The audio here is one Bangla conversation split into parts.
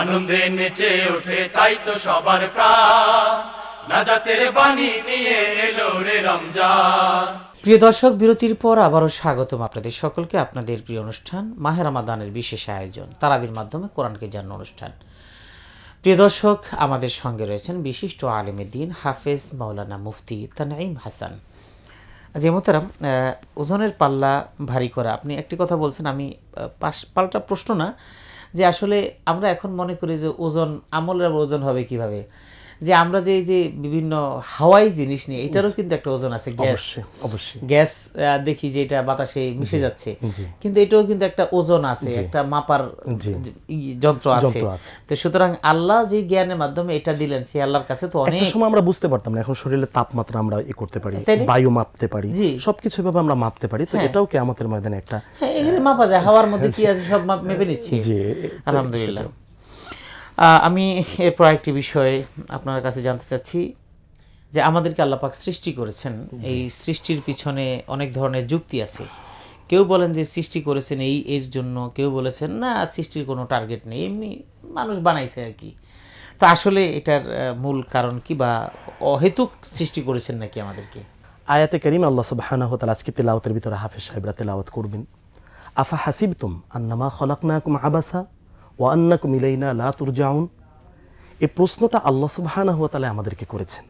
আনন্দে নেচে ওঠে তাই তো সবার বাণী নিয়ে এলো রে রমজান। প্রিয় দর্শক, বিরতির পর আবারও স্বাগতম আপনাদের সকলকে আপনাদের প্রিয় অনুষ্ঠান মাহের রামাদানের বিশেষ আয়োজন, তারাবির মাধ্যমে কোরআনকে জানানো অনুষ্ঠান। প্রিয় দর্শক, আমাদের সঙ্গে রয়েছেন বিশিষ্ট আলেমে দিন হাফেজ মাওলানা মুফতি তানাইম হাসান। যে মোতারাম ওজনের পাল্লা ভারী করা, আপনি একটি কথা বলছেন, আমি পাশ পাল্টা প্রশ্ন না যে আসলে আমরা এখন মনে করি যে ওজন আমলের ওজন হবে কীভাবে? যে আমরা যে যে বিভিন্ন হাওয়াই জিনিস নিয়ে এটারও কিন্তু একটা ওজন আছে গ্যাস। অবশ্যই গ্যাস দেখি যে এটা বাতাসে মিশে যাচ্ছে। কিন্তু এটাও কিন্তু একটা ওজন আছে একটা মাপার যন্ত্র আছে। তো সুতরাং আল্লাহ যে জ্ঞানের মাধ্যমে এটা দিলেন সেই আল্লাহর কাছে তো অনেক সময় আমরা বুঝতে পারতাম না এখন শরীরের তাপমাত্রা আমরা ই করতে পারি বায়ু মাপতে পারি। সবকিছু ভাবে আমরা মাপতে পারি তো এটাও কেয়ামতের ময়দানে একটা হ্যাঁ এগুলো মাপা যায় হাওয়ার মধ্যে কি আছে সব মাপ মেপে নিচ্ছে। জি আলহামদুলিল্লাহ। আমি এরপর একটি বিষয়ে আপনার কাছে জানতে চাচ্ছি যে আমাদেরকে আল্লাপাক সৃষ্টি করেছেন এই সৃষ্টির পিছনে অনেক ধরনের যুক্তি আছে। কেউ বলেন যে সৃষ্টি করেছেন এই এর জন্য কেউ বলেছেন না সৃষ্টির কোনো টার্গেট নেই। এমনি মানুষ বানাইছে আর কি। তো আসলে এটার মূল কারণ কি বা অহেতুক সৃষ্টি করেছেন নাকি আমাদেরকে? আয়াতে করিম আল্লাহ সুবহানাহু ওয়া তাআলা আজকে তেলাওতের ভিতরে হাফেজ সাহেবরা তেলাওয়াত করবেন। আফা হাসিবতুম আন্নামা খলাকনাকুম আবাসা? ওয়া আন্নাকুম ইলাইনা লা তুরজাউন। এই প্রশ্নটা আল্লাহ সুবহানাহু ওয়া তাআলা আমাদেরকে করেছেন।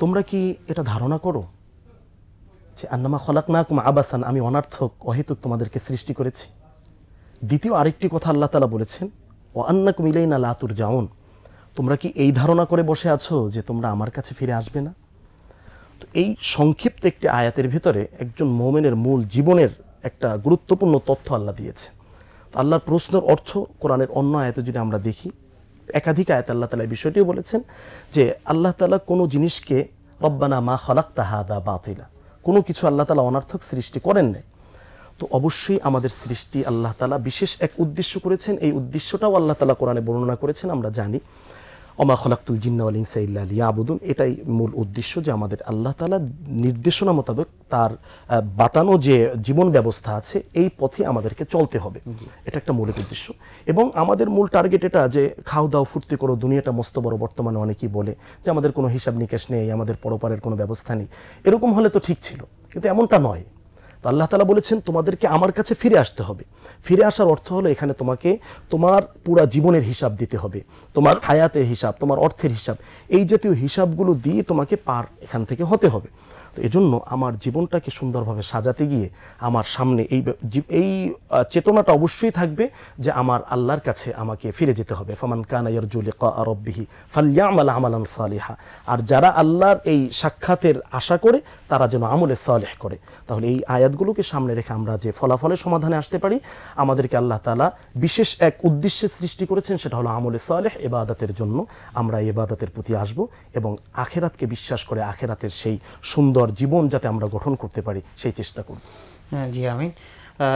তোমরা কি এটা ধারণা করো? যে আন্নামা খলাকনাকুম আবাসান আমি অনার্থক অহেতুক তোমাদেরকে সৃষ্টি করেছি। দ্বিতীয় আরেকটি কথা আল্লাহ তালা বলেছেন ও আন্নাকুম ইলাইনা লাতুর জাউন তোমরা কি এই ধারণা করে বসে আছো যে তোমরা আমার কাছে ফিরে আসবে না? তো এই সংক্ষিপ্ত একটি আয়াতের ভিতরে একজন মোমেনের মূল জীবনের একটা গুরুত্বপূর্ণ তথ্য আল্লাহ দিয়েছে তো আল্লাহর প্রশ্নের অর্থ কোরআনের অন্য আয়াতে যদি আমরা দেখি, একাধিক আয়ত আল্লাহ তালা বিষয়টিও বলেছেন যে আল্লাহ তালা কোনো জিনিসকে রব্বানা মা খলাক তাহাদা বাতিলা, কোনো কিছু আল্লাহ তালা অনার্থক সৃষ্টি করেন নাই। তো অবশ্যই আমাদের সৃষ্টি আল্লাহ তালা বিশেষ এক উদ্দেশ্য করেছেন। এই উদ্দেশ্যটাও আল্লাহ তালা কোরআনে বর্ণনা করেছেন, আমরা জানি। অমা খলাক্তুল জিন্নাওয়াল ইনসা ইল্লা লিয়াবুদুন। এটাই মূল উদ্দেশ্য যে আমাদের আল্লাহ তালার নির্দেশনা মোতাবেক তার বাতানো যে জীবন ব্যবস্থা আছে এই পথে আমাদেরকে চলতে হবে। এটা একটা মূল উদ্দেশ্য। এবং আমাদের মূল টার্গেট এটা যে খাও দাও ফুর্তি করো দুনিয়াটা মস্ত বড় বর্তমানে অনেকেই বলে যে আমাদের কোনো হিসাব নিকাশ নেই আমাদের পরপারের কোনো ব্যবস্থা নেই। এরকম হলে তো ঠিক ছিল কিন্তু এমনটা নয়। তো আল্লাহ তালা বলেছেন, তোমাদেরকে আমার কাছে ফিরে আসতে হবে। ফিরে আসার অর্থ হলো এখানে তোমাকে তোমার পুরা জীবনের হিসাব দিতে হবে। তোমার হায়াতের হিসাব, তোমার অর্থের হিসাব। এই জাতীয় হিসাবগুলো দিয়ে তোমাকে পার এখান থেকে হতে হবে। তো এজন্য আমার জীবনটাকে সুন্দরভাবে সাজাতে গিয়ে আমার সামনে এই এই চেতনাটা অবশ্যই থাকবে যে আমার আল্লাহর কাছে আমাকে ফিরে যেতে হবে। ফামান কানা ইয়ারজু লিকা রাব্বিহি ফালইয়ামাল আমালান সালিহা। আর যারা আল্লাহর এই সাক্ষাতের আশা করে, তারা যেন আমলে সালেহ করে। তাহলে এই আয়াতগুলোকে সামনে রেখে আমরা যে ফলাফলের সমাধানে আসতে পারি, আমাদেরকে আল্লাহ তালা বিশেষ এক উদ্দেশ্যে সৃষ্টি করেছেন, সেটা হলো আমলে সালেহ এবাদাতের জন্য আমরা এবাদাতের প্রতি আসব এবং আখেরাতকে বিশ্বাস করে আখেরাতের সেই সুন্দর জীবন যাতে আমরা গঠন করতে পারি সেই চেষ্টা করব। হ্যাঁ জি আমিন।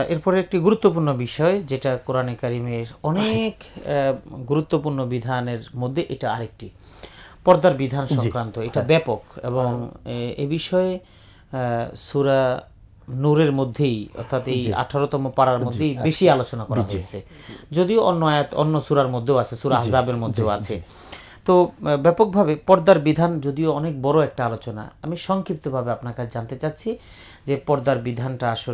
এরপরে একটি গুরুত্বপূর্ণ বিষয় যেটা কোরআনে কারিমের অনেক গুরুত্বপূর্ণ বিধানের মধ্যে এটা আরেকটি। পর্দার বিধান সংক্রান্ত এটা ব্যাপক এবং এ- এ বিষয়ে সুরা নূরের মধ্যেই অর্থাৎ এই আঠারোতম পাড়ার মধ্যেই বেশি আলোচনা করা হয়েছে। যদিও অন্য আয়াত অন্য সুরার মধ্যেও আছে সুরা আহজাবের মধ্যেও আছে। তো ব্যাপকভাবে পর্দার বিধান যদিও অনেক বড় একটা আলোচনা, আমি সংক্ষিপ্তভাবে আপনার কাছে জানতে চাচ্ছি যে পর্দার বিধানটা আসলে